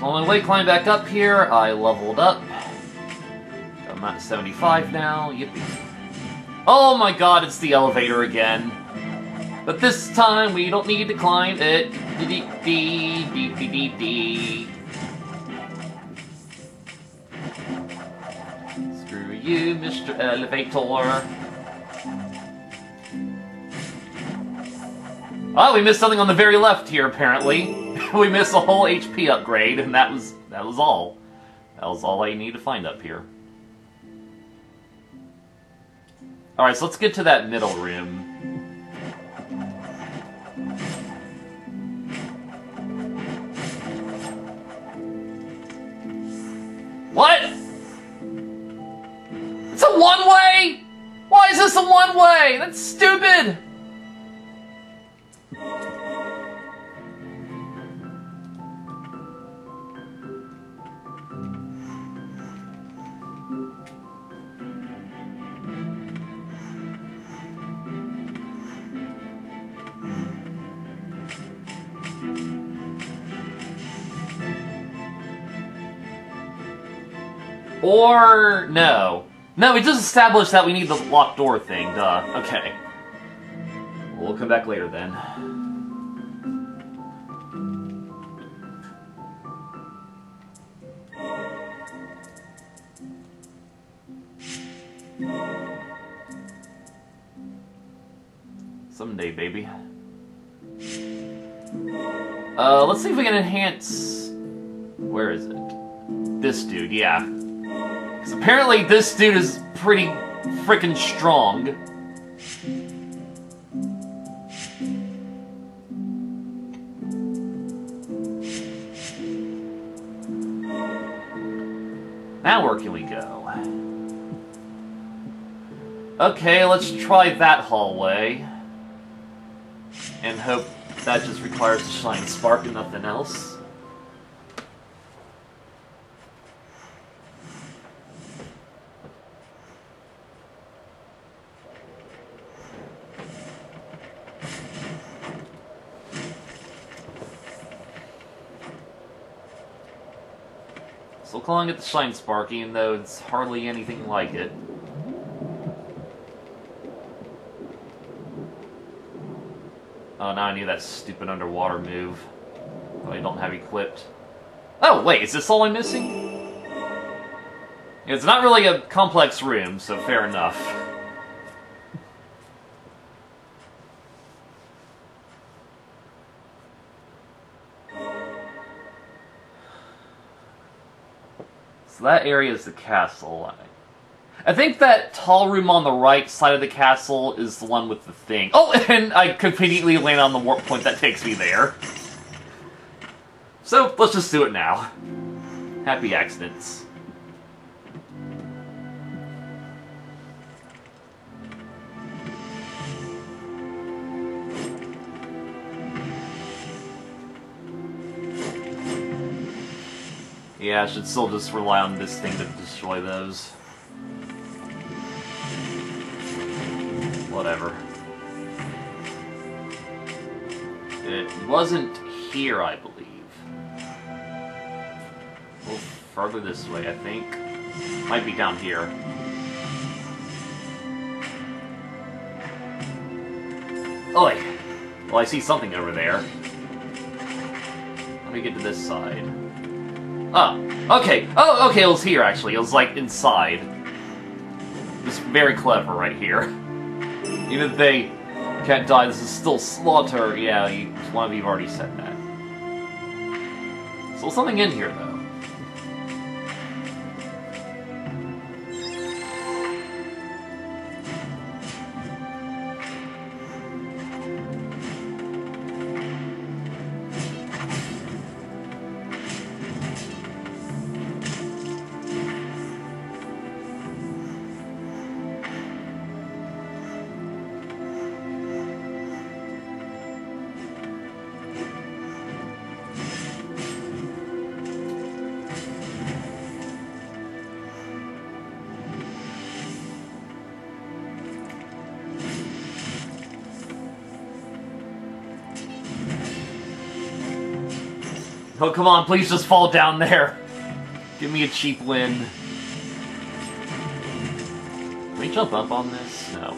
So on my way climbing back up here, I leveled up. I'm at 75 now. Yippee. Oh my god, it's the elevator again. But this time we don't need to climb it. Dee dee dee dee dee dee. Screw you, Mr. Elevator. Oh, we missed something on the very left here, apparently. we missed a whole HP upgrade, and that was that was all. That was all I need to find up here. Alright, so let's get to that middle room. What? It's a one-way? Why is this a one-way? That's stupid! Or no. No, we just established that we need the locked door thing, duh. Okay. We'll come back later then. Someday, baby. Uh, let's see if we can enhance... Where is it? This dude, yeah. Because apparently this dude is pretty freaking strong. Now where can we go? Okay, let's try that hallway. And hope that just requires a shine spark and nothing else. Calling it the Shine Spark, even though it's hardly anything like it. Oh, now I need that stupid underwater move. Oh, that I don't have equipped. Oh, wait, is this all I'm missing? It's not really a complex room, so fair enough. So that area is the castle. I think that tall room on the right side of the castle is the one with the thing. Oh, and I conveniently land on the warp point that takes me there. So, let's just do it now. Happy accidents. Yeah, I should still just rely on this thing to destroy those. Whatever. It wasn't here, I believe. Further this way, I think. Might be down here. Oi! Well, I see something over there. Let me get to this side. Oh, okay. Oh, okay, it was here, actually. It was, like, inside. It's very clever right here. Even if they can't die, this is still slaughter. Yeah, you, one of you have already said that. Still something in here, though. Oh, come on, please just fall down there. Give me a cheap win. Can we jump up on this? No.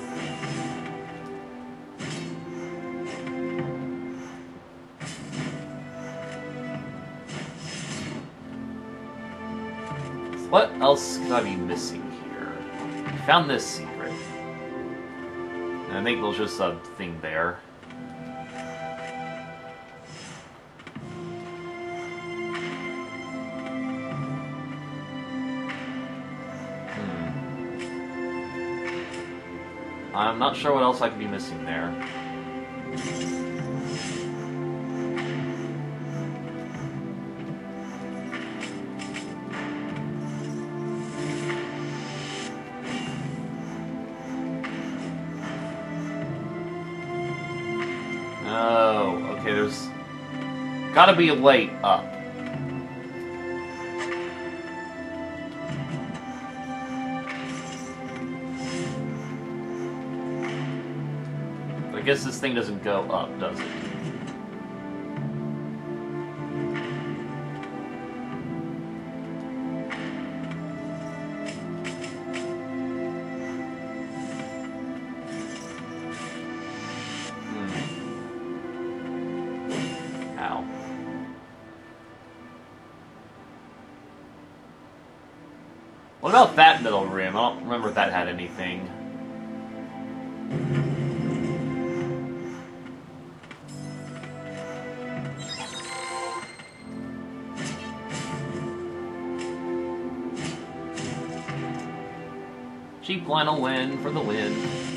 What else could I be missing here? I found this secret. And I think there's just a thing there. I'm not sure what else I could be missing there. Oh, okay, there's gotta be a way up. Guess this thing doesn't go up, does it? Cheap line will win for the win.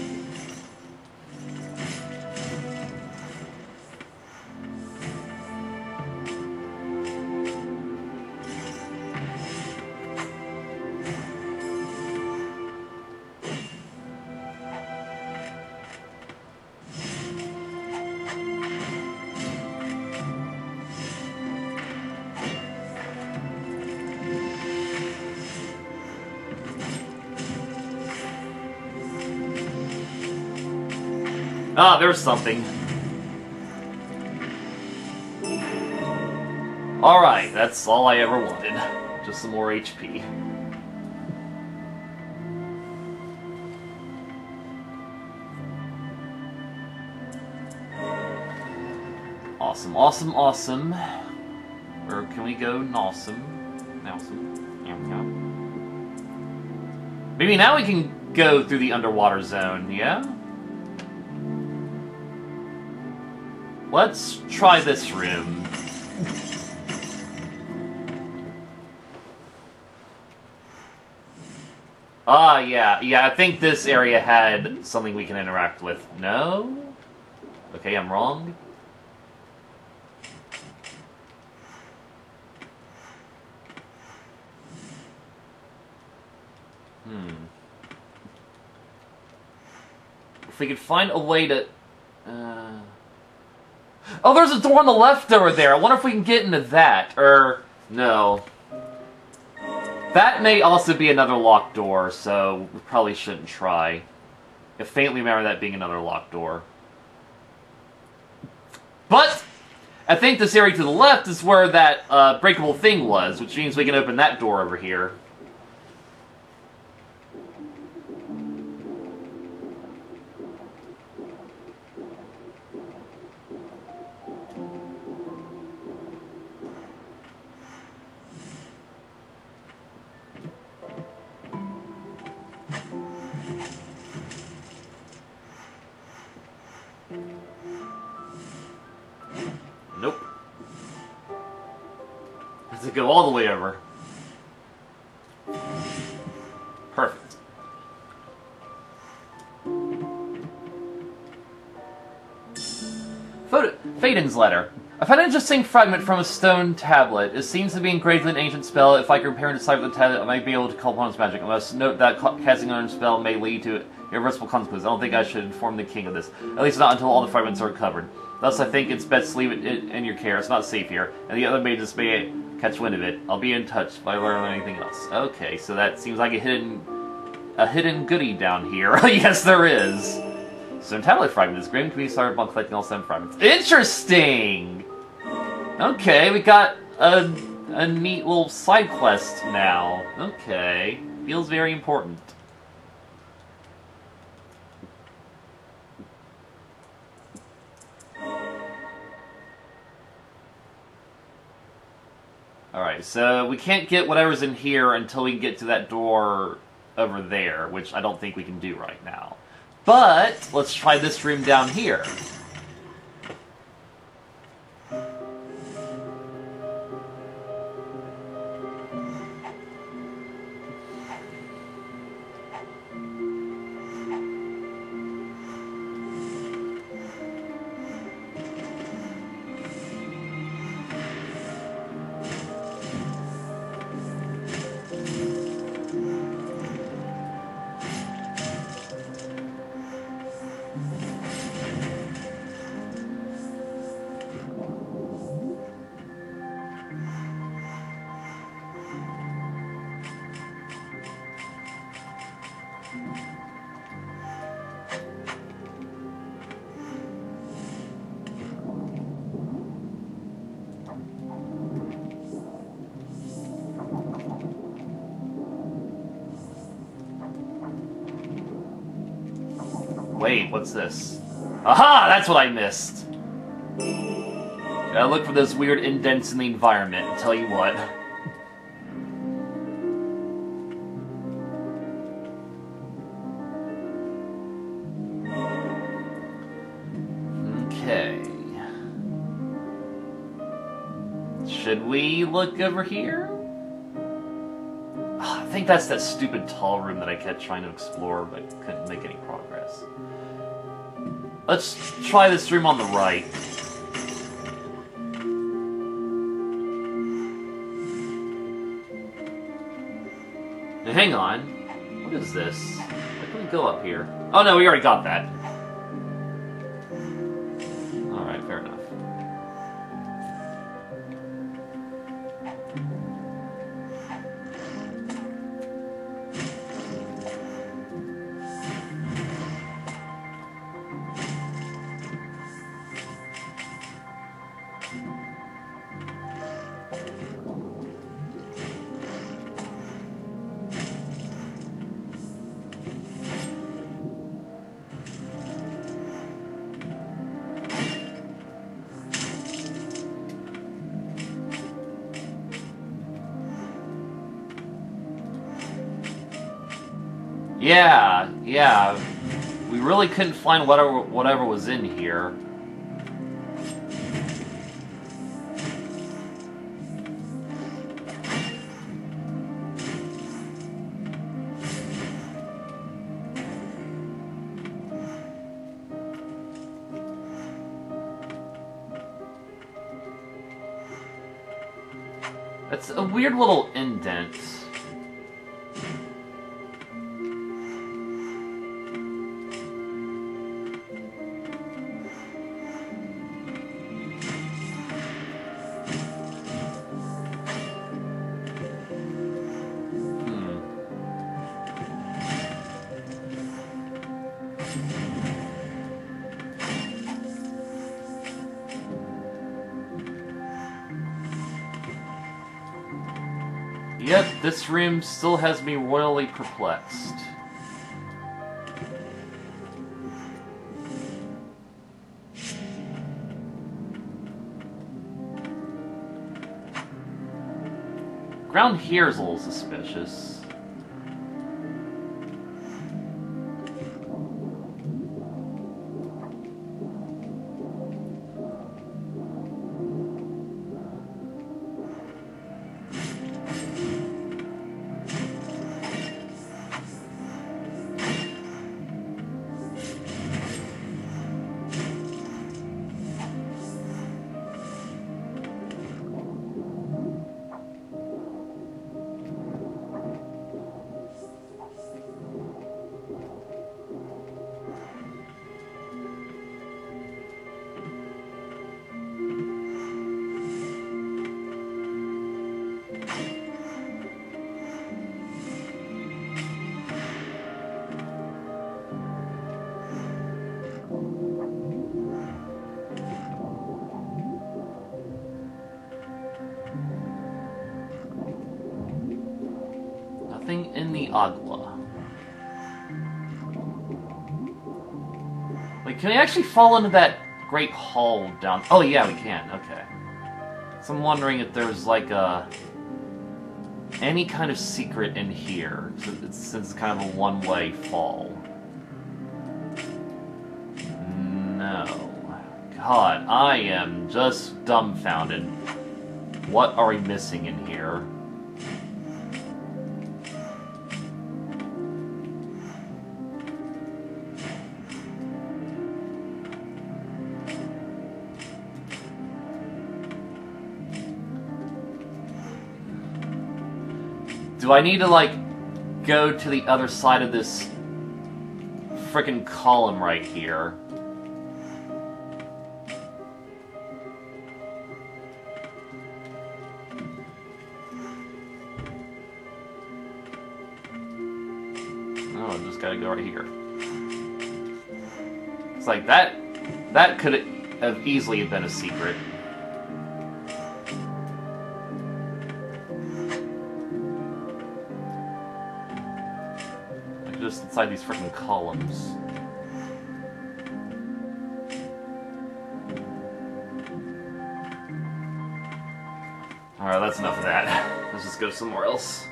There's something. Alright, that's all I ever wanted. Just some more HP. Awesome, awesome, awesome. Where can we go? Nawesome. Nawesome. Yum, yum. Maybe now we can go through the underwater zone, yeah? Let's try this room. Ah, yeah, yeah, I think this area had something we can interact with. No? Okay, I'm wrong. Hmm. If we could find a way to... Oh, there's a door on the left over there. I wonder if we can get into that. Or, no. That may also be another locked door, so we probably shouldn't try. I faintly remember that being another locked door. But, I think this area to the left is where that uh, breakable thing was, which means we can open that door over here. The way over. Perfect. Faden's letter. I found an interesting fragment from a stone tablet. It seems to be engraved with an ancient spell. If I can repair and decipher the tablet, I might be able to call upon its magic. I must note that ca- casting another spell may lead to irreversible consequences. I don't think I should inform the king of this. At least not until all the fragments are recovered. Thus, I think it's best to leave it in your care. It's not safe here, and the other mages may catch wind of it. I'll be in touch if I learn anything else. Okay, so that seems like a hidden, a hidden goodie down here. yes, there is. Stone tablet fragment is going to be started upon collecting all seven fragments. Interesting. Okay, we got a, a neat little side quest now. Okay. Feels very important. Alright, so we can't get whatever's in here until we get to that door over there, which I don't think we can do right now. But, let's try this room down here. That's what I missed! Gotta look for those weird indents in the environment, and tell you what. Okay. Should we look over here? Ah, I think that's that stupid tall room that I kept trying to explore, but couldn't make any progress. Let's try this room on the right. Now, hang on. What is this? Why can go up here? Oh no, we already got that. Really couldn't find whatever whatever was in here. It's a weird little Yep, this room still has me royally perplexed. Ground here is a little suspicious. Nothing in the Agua. Wait, can we actually fall into that great hall down... Oh, yeah, we can. Okay. So I'm wondering if there's, like, a... Any kind of secret in here, it's, since it's kind of a one-way fall. No. God, I am just dumbfounded. What are we missing in here? Do I need to, like, go to the other side of this freaking column right here? Oh, I just gotta go right here. It's like that. That could have easily been a secret. Inside these freaking columns. Alright, that's enough of that. Let's just go somewhere else.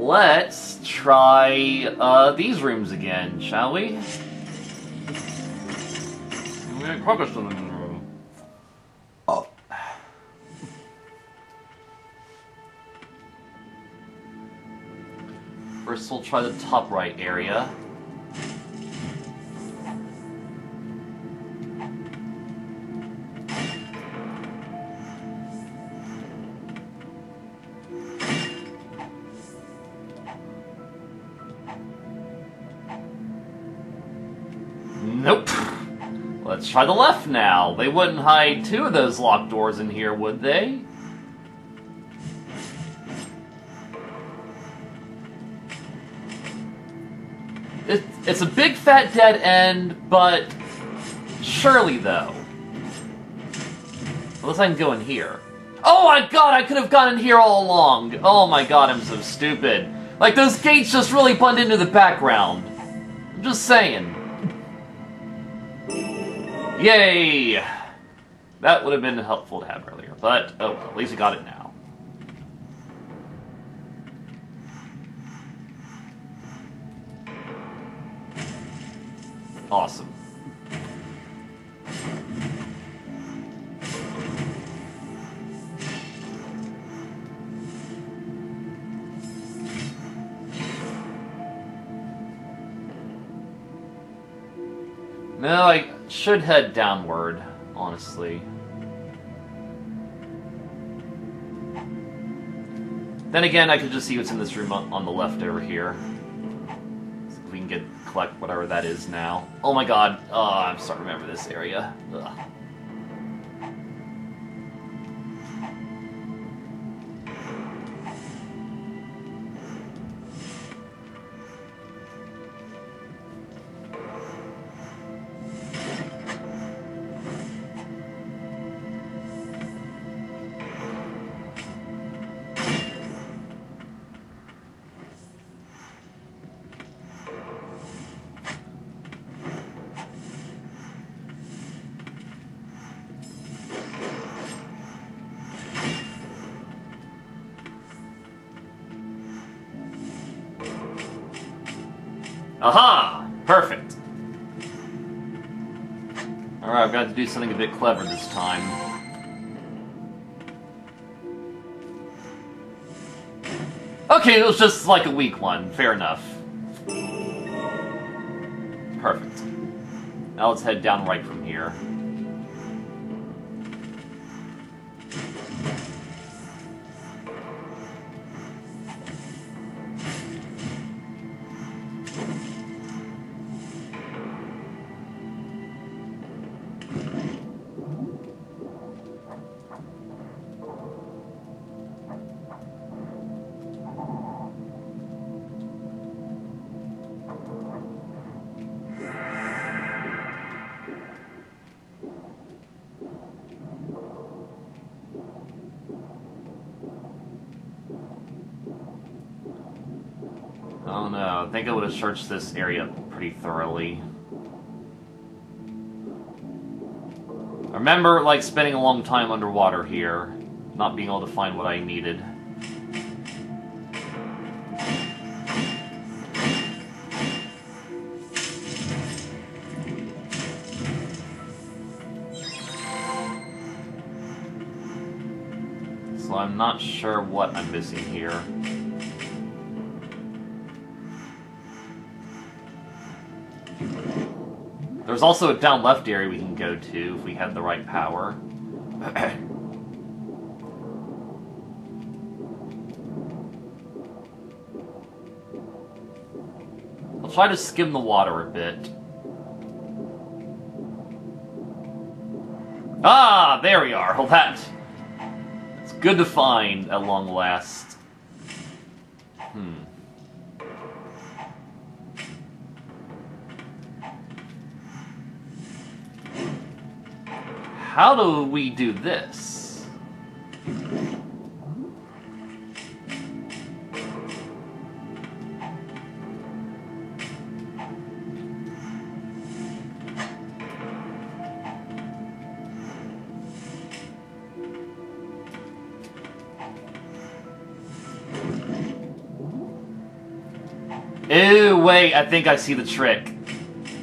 Let's try uh, these rooms again, shall we? We got Crocodile in the room. Oh. First, we'll try the top right area. Try the left now. They wouldn't hide two of those locked doors in here, would they? It, it's a big fat dead end, but surely though. Unless I can go in here. Oh my god, I could have gone in here all along. Oh my god, I'm so stupid. Like, those gates just really blend into the background. I'm just saying. Yay! That would have been helpful to have earlier, but oh, at least we got it now. Awesome. No, I should head downward, honestly. Then again, I could just see what's in this room on the left over here. If we can get collect whatever that is now. Oh my god, oh, I'm starting to remember this area. Ugh. Something a bit clever this time. Okay, it was just like a weak one. Fair enough. Perfect. Now let's head down right from Oh I think I would have searched this area pretty thoroughly. I remember, like, spending a long time underwater here, not being able to find what I needed. So I'm not sure what I'm missing here. There's also a down left area we can go to if we have the right power. I'll try to skim the water a bit. Ah, there we are. Well, that... It's good to find at long last. Hmm. How do we do this? Ew, wait, I think I see the trick.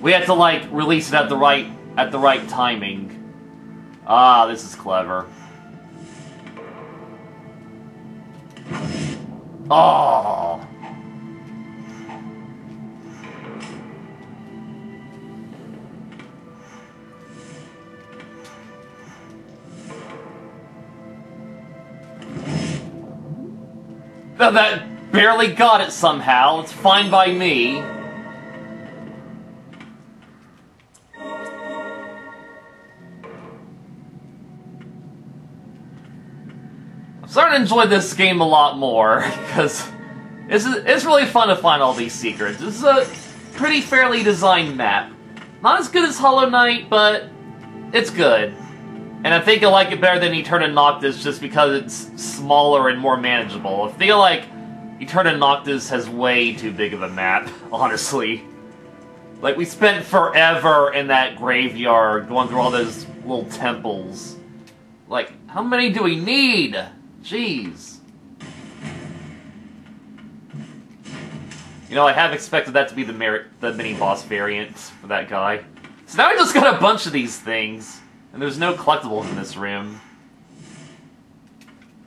We have to, like, release it at the right at the right timing. Ah, this is clever. Oh. That barely got it somehow. It's fine by me. I'm starting to enjoy this game a lot more, because it's, it's really fun to find all these secrets. This is a pretty fairly designed map. Not as good as Hollow Knight, but it's good. And I think I like it better than Eterna Noctis just because it's smaller and more manageable. I feel like Eterna Noctis has way too big of a map, honestly. Like, we spent forever in that graveyard going through all those little temples. Like, how many do we need? Jeez. You know, I have expected that to be the merit, the mini boss variant for that guy. So now I just got a bunch of these things, and there's no collectibles in this room.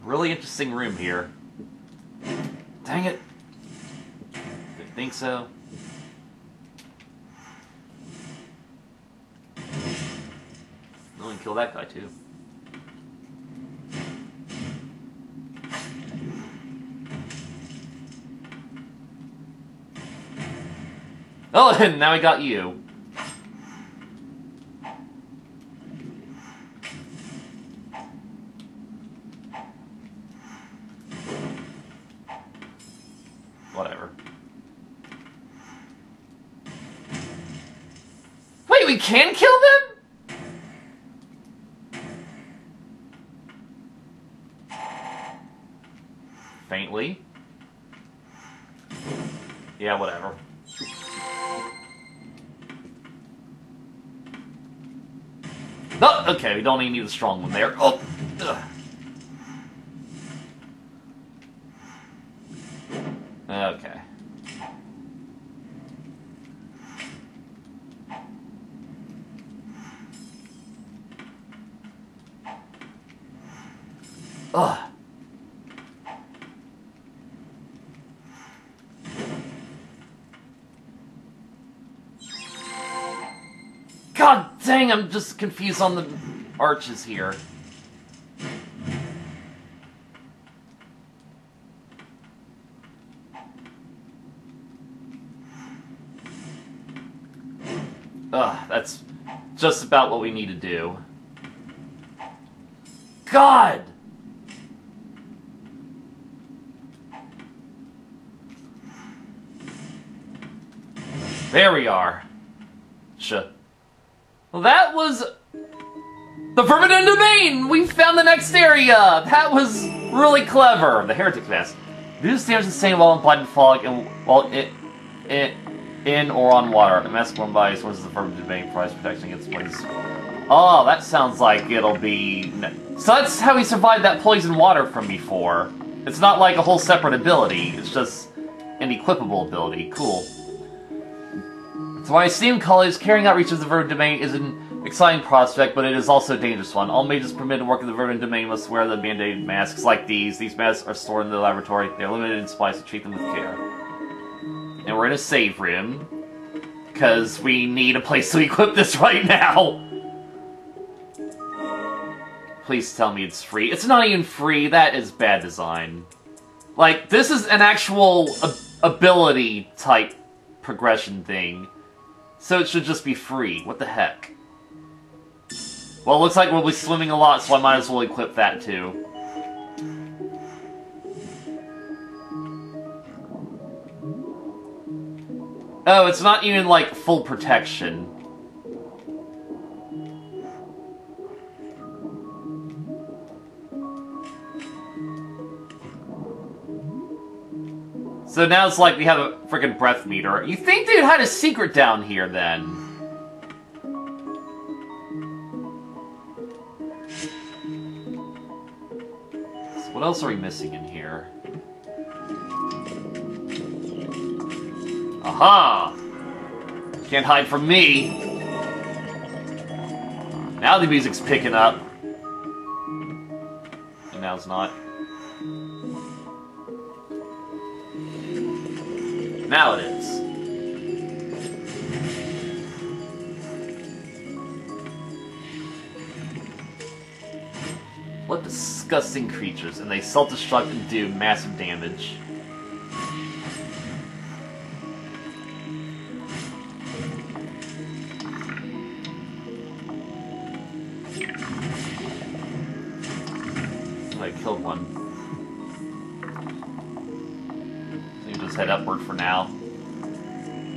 Really interesting room here. Dang it. Didn't think so. No one kill that guy too. Oh, and now we got you. Whatever. Wait, we can kill We don't even need a strong one there. Oh, ugh. Okay. Ugh. God dang, I'm just confused on the arches here. Ugh, that's just about what we need to do. God! There we are. Shit. Well, that was the Forbidden Domain! We found the next area! That was really clever. The Heretic Nest. Reduce damage the same while in blinded fog and while it, it in or on water. The mask one by as the verb domain price protection against poison. Oh, that sounds like it'll be. So that's how he survived that poison water from before. It's not like a whole separate ability. It's just an equipable ability. Cool. So my esteemed colleagues, carrying out reaches of the Verboten Domain is an exciting prospect, but it is also a dangerous one. All mages permitted to work in the Verboten Domain must wear the mandated masks like these. These masks are stored in the laboratory. They are limited in supplies, so treat them with care. And we're in a save room, because we need a place to equip this right now. Please tell me it's free. It's not even free. That is bad design. Like, this is an actual ability type progression thing. So it should just be free. What the heck? Well, it looks like we'll be swimming a lot, so I might as well equip that too. Oh, it's not even, like, full protection. So now it's like we have a freaking breath meter. You think they had a secret down here then? What else are we missing in here? Aha! Can't hide from me! Now the music's picking up. And now it's not. Now it is. What disgusting creatures, and they self-destruct and do massive damage. I killed one. So you just head upward for now.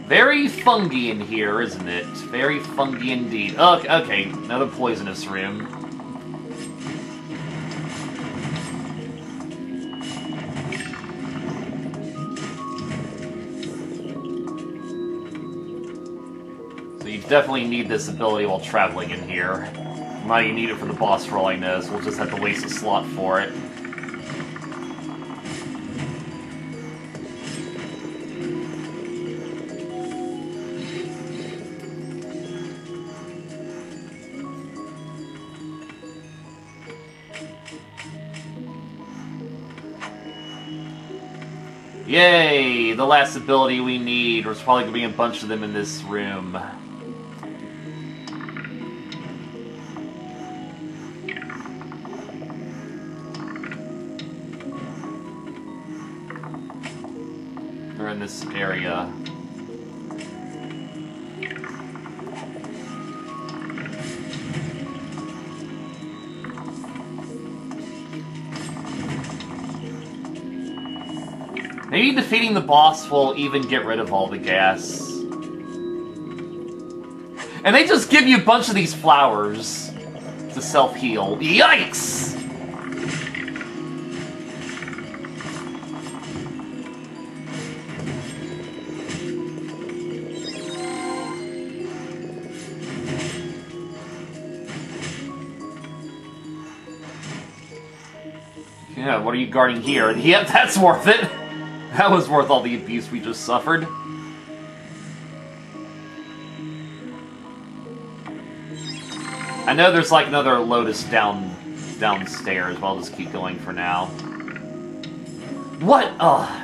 Very fungy in here, isn't it? Very fungy indeed. Okay, another poisonous room. Definitely need this ability while traveling in here. Might need it for the boss for all I know, so we'll just have to waste a slot for it. Yay! The last ability we need. There's probably going to be a bunch of them in this room. In this area. Maybe defeating the boss will even get rid of all the gas. And they just give you a bunch of these flowers to self-heal. Yikes! What are you guarding here? And yep, that's worth it! That was worth all the abuse we just suffered. I know there's like another Lotus down downstairs, but I'll just keep going for now. What? Ugh.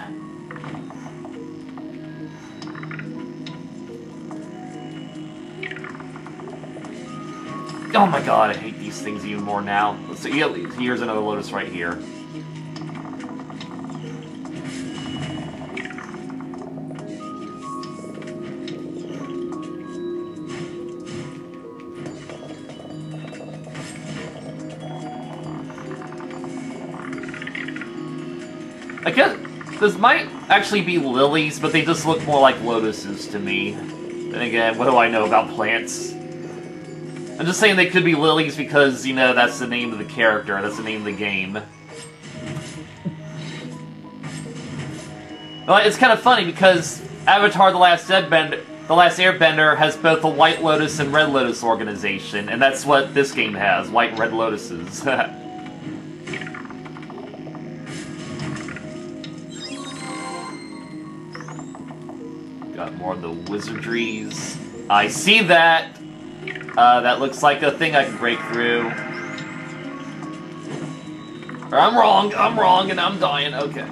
Oh my god, I hate these things even more now. Let's see, here's another Lotus right here. This might actually be lilies, but they just look more like lotuses to me. And again, what do I know about plants? I'm just saying they could be lilies because, you know, that's the name of the character, that's the name of the game. Well, it's kind of funny because Avatar: The Last Airbender, The Last Airbender has both the White Lotus and Red Lotus organization, and that's what this game has: White and Red Lotuses. more of the wizardries. I see that. Uh, that looks like a thing I can break through. I'm wrong, I'm wrong, and I'm dying. Okay.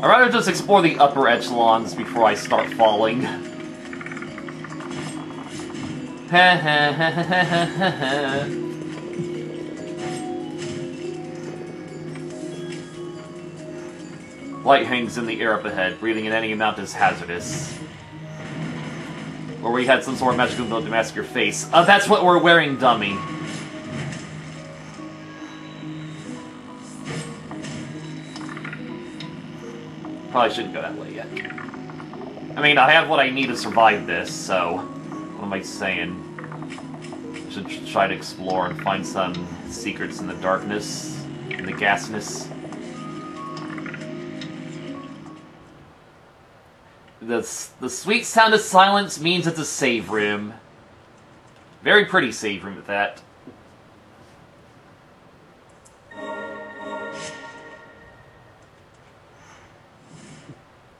I'd rather just explore the upper echelons before I start falling. Light hangs in the air up ahead. Breathing in any amount is hazardous. Or we had some sort of magical ability to mask your face. Uh, that's what we're wearing, dummy. Probably shouldn't go that way yet. I mean, I have what I need to survive this, so... Am I saying? Should try to explore and find some secrets in the darkness, in the gasness. The, the sweet sound of silence means it's a save room. Very pretty save room at that.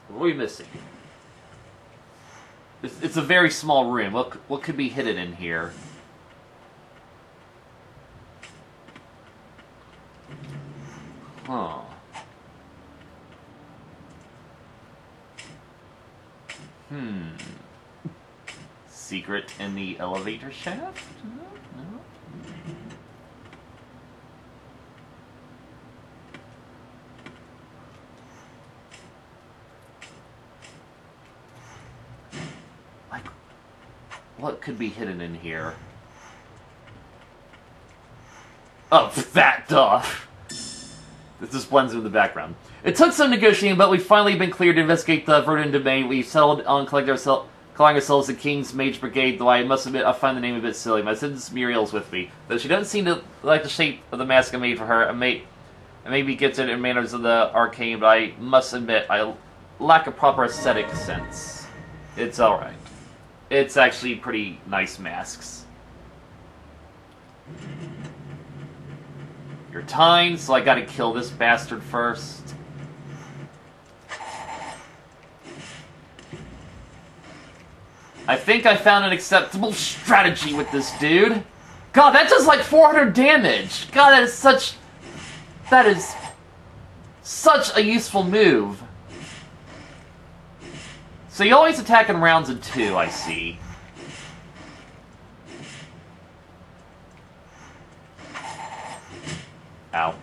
What are we missing? It's, it's a very small room. What, what could be hidden in here? Huh. Hmm. Secret in the elevator shaft? No? No? Like, what could be hidden in here? Oh, that, duh! This just blends in the background. It took some negotiating, but we've finally been cleared to investigate the Verboten Domain. We've settled on collecting ourselves calling ourselves the King's Mage Brigade, though I must admit I find the name a bit silly. My assistant Muriel's with me. Though she doesn't seem to like the shape of the mask I made for her, I may, I maybe gets it in manners of the arcane, but I must admit I lack a proper aesthetic sense. It's alright. It's actually pretty nice masks. You're Tyne, so I gotta kill this bastard first. I think I found an acceptable strategy with this dude. God, that does like 400 damage. God, that is such... That is... Such a useful move. So you always attack in rounds of two, I see. Ow.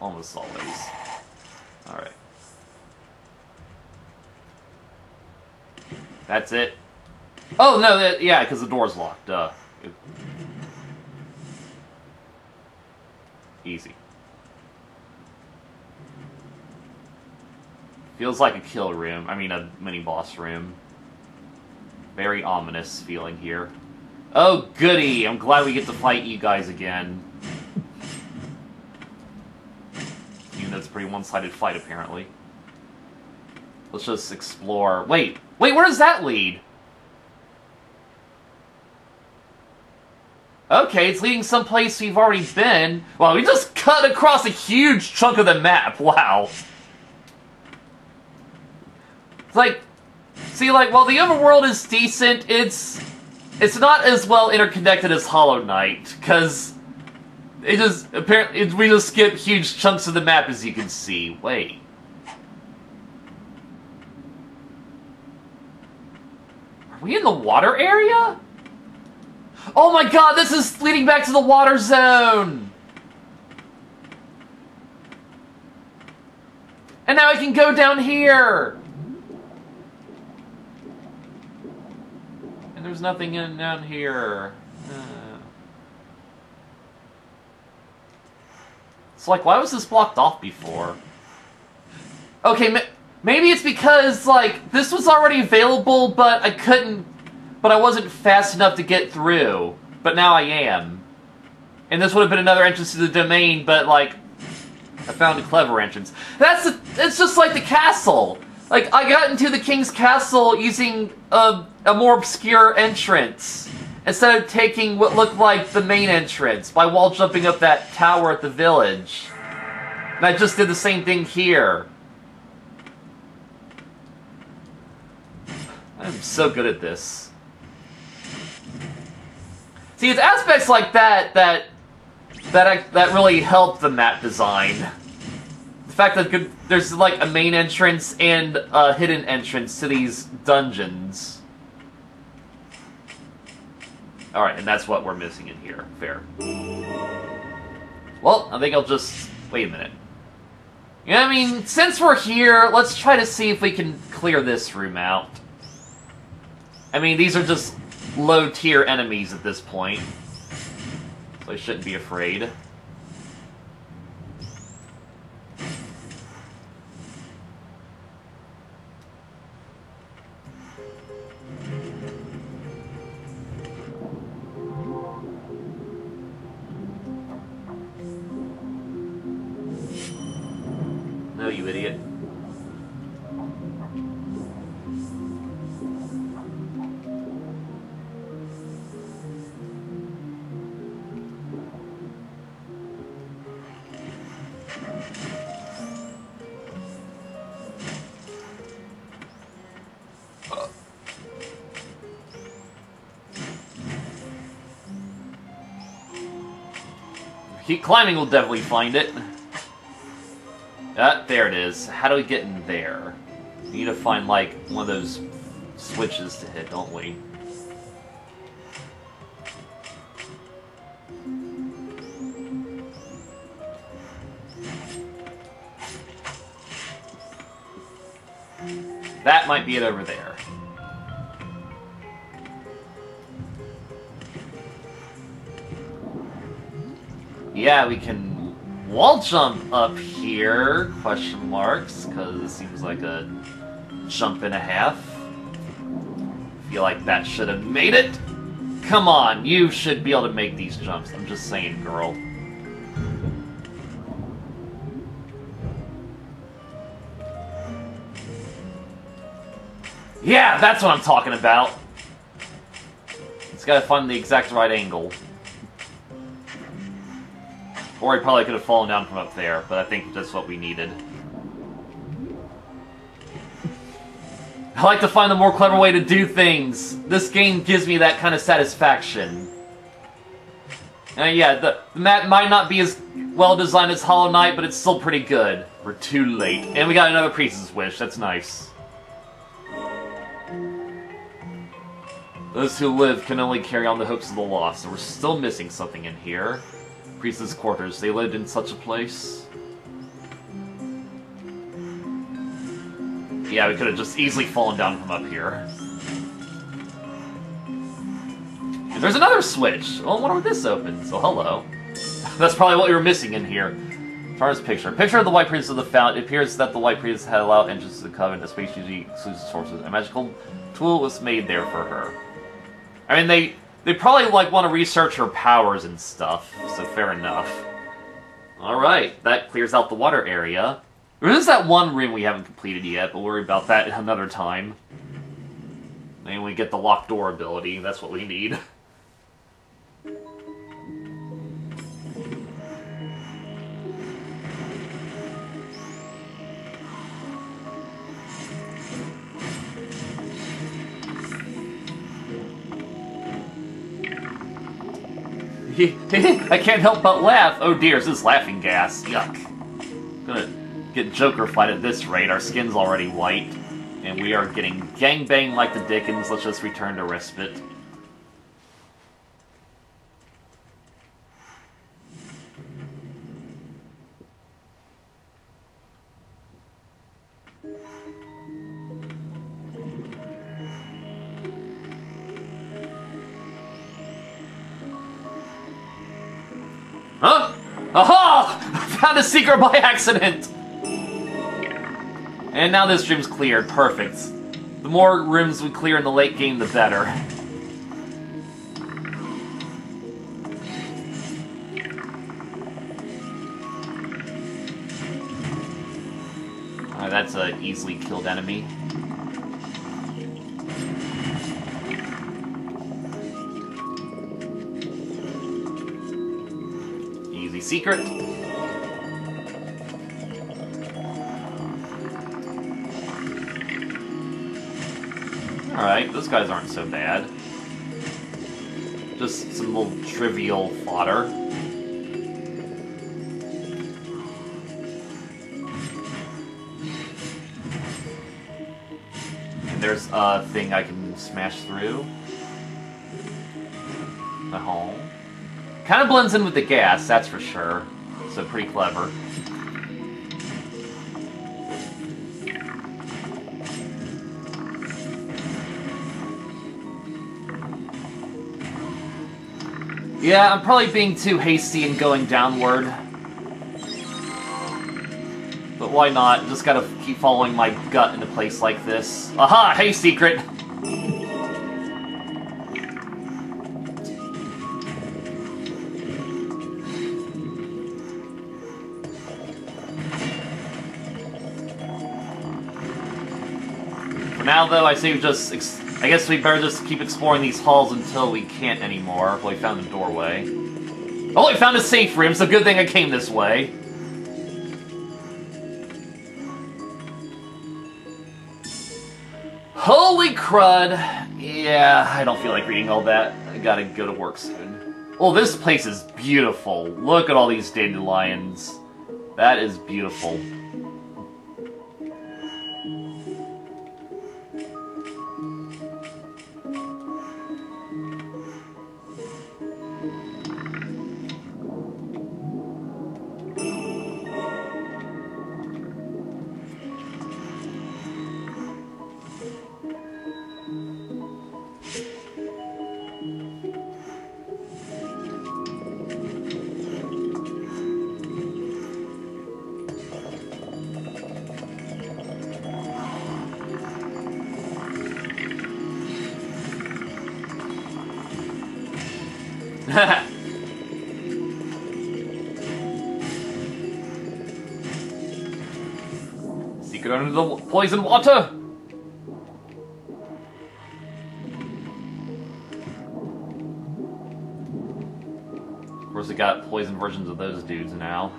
Almost always. Alright. That's it. Oh, no, that, yeah, because the door's locked. Duh. It- Easy. Feels like a kill room. I mean, a mini-boss room. Very ominous feeling here. Oh, goody! I'm glad we get to fight you guys again. Even though it's a pretty one-sided fight, apparently. Let's just explore. Wait, wait, where does that lead? Okay, it's leading someplace we've already been. Wow, we just cut across a huge chunk of the map. Wow. It's like, see, like, while the overworld is decent, it's it's not as well interconnected as Hollow Knight, because it just apparently it, we just skip huge chunks of the map, as you can see. Wait. We in the water area? Oh my god, this is leading back to the water zone! And now I can go down here! And there's nothing in down here. It's like, why was this blocked off before? Okay, maybe it's because, like, this was already available, but I couldn't... But I wasn't fast enough to get through. But now I am. And this would have been another entrance to the domain, but, like, I found a clever entrance. That's the, it's just like the castle. Like, I got into the king's castle using a, a more obscure entrance. Instead of taking what looked like the main entrance by wall jumping up that tower at the village. And I just did the same thing here. I'm so good at this. See, it's aspects like that that that that really help the map design. The fact that there's like a main entrance and a hidden entrance to these dungeons. Alright, and that's what we're missing in here. Fair. Well, I think I'll just... Wait a minute. Yeah, I mean, since we're here, let's try to see if we can clear this room out. I mean, these are just low-tier enemies at this point. So I shouldn't be afraid. Keep climbing, we'll definitely find it. Ah, there it is. How do we get in there? We need to find, like, one of those switches to hit, don't we? That might be it over there. Yeah, we can wall jump up here, question marks, because it seems like a jump and a half. Feel like that should have made it. Come on, you should be able to make these jumps. I'm just saying, girl. Yeah, that's what I'm talking about. It's gotta find the exact right angle. Or he probably could have fallen down from up there, but I think that's what we needed. I like to find a more clever way to do things. This game gives me that kind of satisfaction. Uh, yeah, the, the map might not be as well designed as Hollow Knight, but it's still pretty good. We're too late. And we got another Priest's Wish, that's nice. Those who live can only carry on the hopes of the lost, so we're still missing something in here priest's quarters. They lived in such a place. Yeah, we could have just easily fallen down from up here. And there's another switch! Well, what if this opens? So hello. That's probably what you were missing in here. Char's picture. Picture of the White Priest of the Fount. It appears that the White Priest had allowed entrance to the Covenant, space usually exclusive sources. A magical tool was made there for her. I mean, they they probably, like, want to research her powers and stuff, so fair enough. Alright, that clears out the water area. There is that one room we haven't completed yet, but we'll worry about that another time. And we get the locked door ability, that's what we need. I can't help but laugh. Oh dear, is this is laughing gas. Yuck. Gonna get Joker fight at this rate. Our skin's already white. And we are getting gangbang like the Dickens. Let's just return to Respite. A secret by accident! And now this room's cleared. Perfect. The more rooms we clear in the late game, the better. Uh, that's an easily killed enemy. Easy secret. Alright, those guys aren't so bad. Just some little trivial fodder. And there's a thing I can smash through. The home. Kind of blends in with the gas, that's for sure. So pretty clever. Yeah, I'm probably being too hasty and going downward. But why not? Just gotta keep following my gut in a place like this. Aha! Hey, secret! For now, though, I say we just... I guess we better just keep exploring these halls until we can't anymore. Well, we found a doorway. Oh, I found a safe room, so good thing I came this way. Holy crud! Yeah, I don't feel like reading all that. I gotta go to work soon. Oh, this place is beautiful. Look at all these dandelions. That is beautiful. Poison water! Of course, it got poison versions of those dudes now.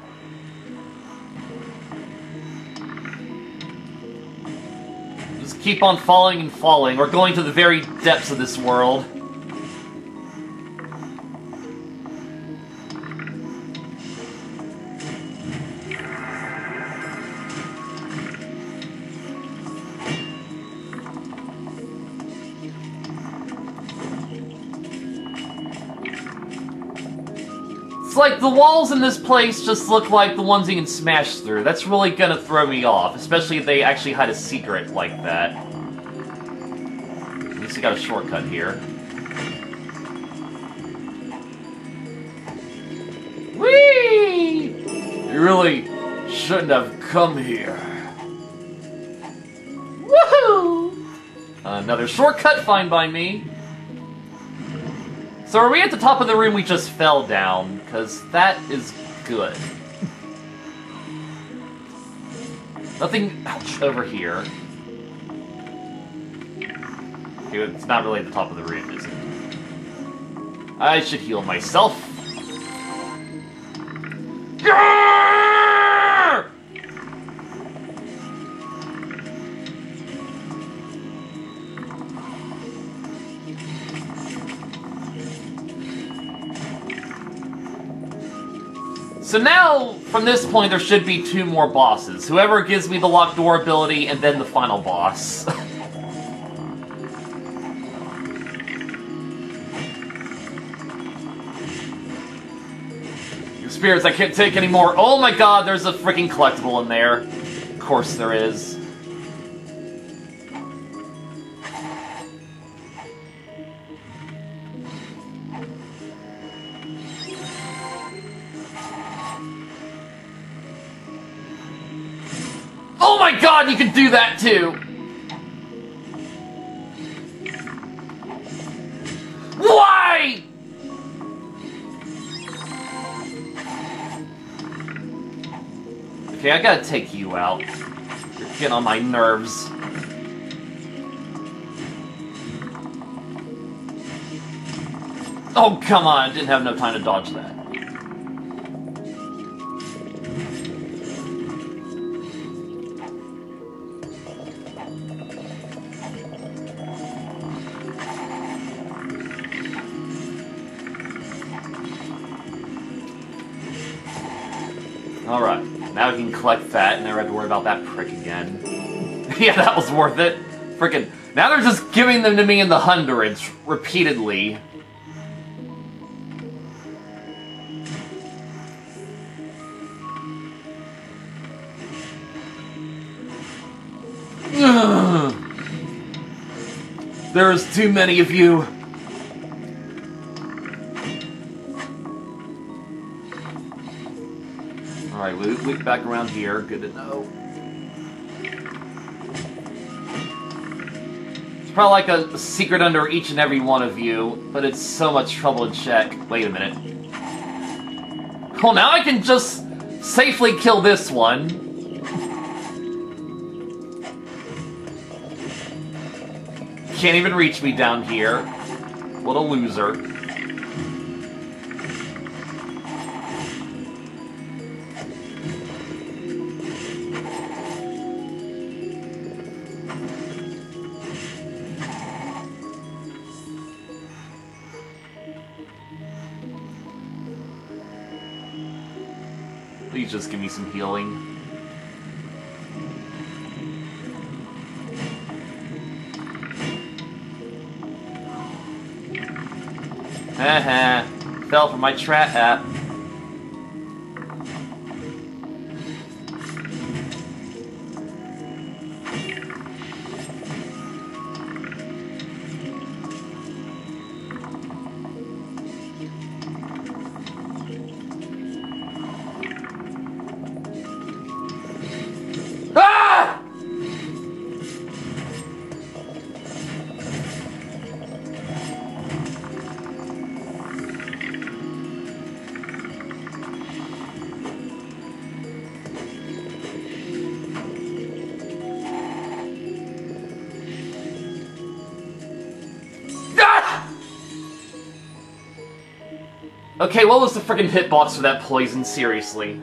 Just keep on falling and falling. We're going to the very depths of this world. It's like the walls in this place just look like the ones you can smash through. That's really gonna throw me off, especially if they actually hide a secret like that. At least I got a shortcut here. Whee! You really shouldn't have come here. Woohoo! Another shortcut, find by me. So are we at the top of the room we just fell down? Because that is good. Nothing ouch, over here. Okay, it's not really the top of the room, is it? I should heal myself. So now, from this point, there should be two more bosses. Whoever gives me the locked door ability, and then the final boss. spirits, I can't take anymore. Oh my god, there's a freaking collectible in there. Of course there is. Do that too! Why? Okay, I gotta take you out. You're getting on my nerves. Oh, come on, I didn't have enough time to dodge that. And never have to worry about that prick again. yeah, that was worth it. Frickin' now they're just giving them to me in the hundreds, repeatedly. There's too many of you. Loop back around here. Good to know. It's probably like a secret under each and every one of you, but it's so much trouble to check. Wait a minute. Well, now I can just safely kill this one. Can't even reach me down here. What a loser. Just give me some healing. Haha, fell for my trap. Ah! Okay, what was the freaking hitbox for that poison? Seriously.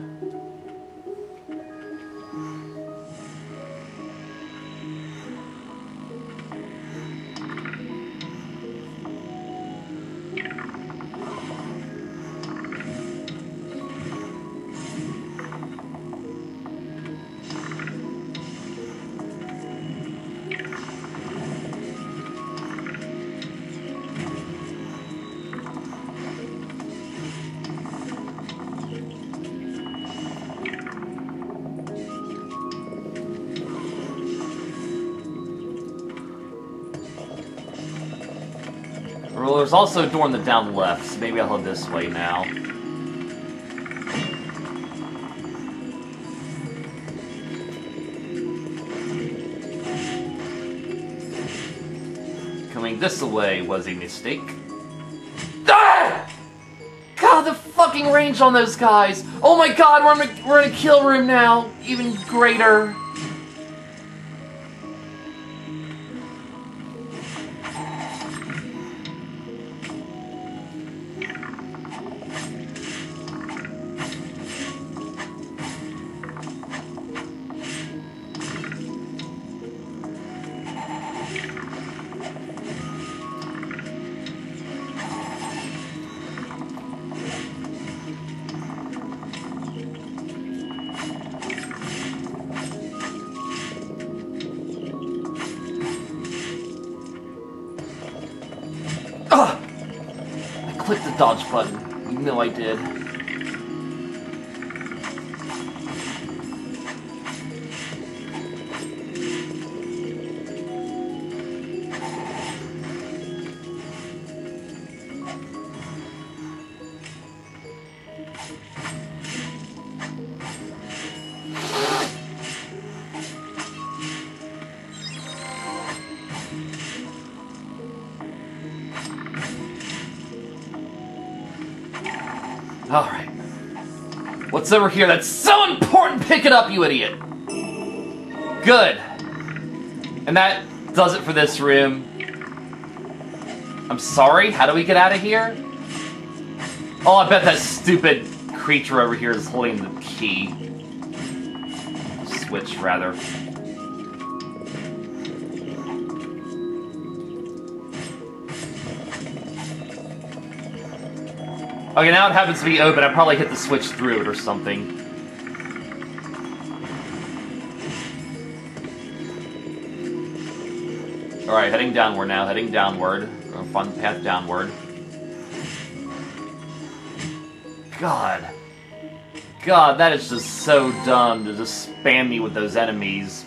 There's also a door on the down left, so maybe I'll head this way now. Coming this way was a mistake. Ah! God, the fucking range on those guys! Oh my god, we're in a, we're in a kill room now! Even greater! I clicked the dodge button. You know I did. Over here that's so important? Pick it up, you idiot! Good. And that does it for this room. I'm sorry, how do we get out of here? Oh, I bet that stupid creature over here is holding the key. Switch, rather. Okay, now it happens to be open. I probably hit the switch through it or something. Alright, heading downward now, heading downward. We're path downward. God. God, that is just so dumb to just spam me with those enemies.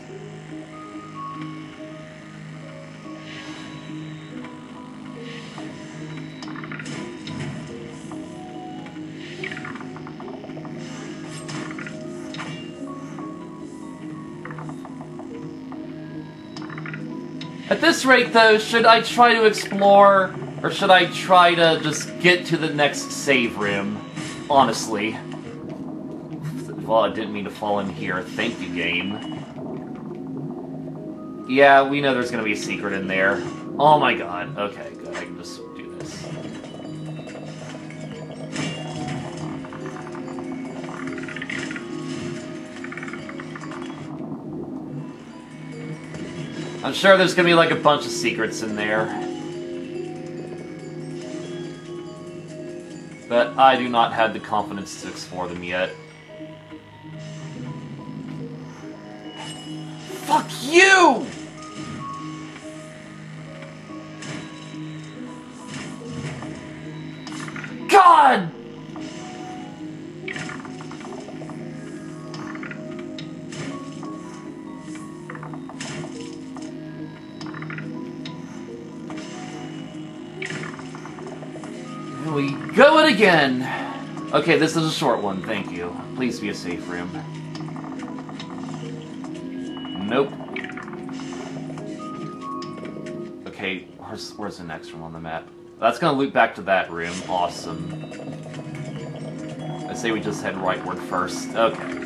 At this rate, though, should I try to explore, or should I try to just get to the next save room? Honestly. Well, I didn't mean to fall in here. Thank you, game. Yeah, we know there's gonna be a secret in there. Oh my god. Okay, good. I can just I'm sure there's gonna be like a bunch of secrets in there. But I do not have the confidence to explore them yet. Fuck you! God! Go it again! Okay, this is a short one, thank you. Please be a safe room. Nope. Okay, where's, where's the next room on the map? That's gonna loop back to that room. Awesome. I say we just head rightward first. Okay.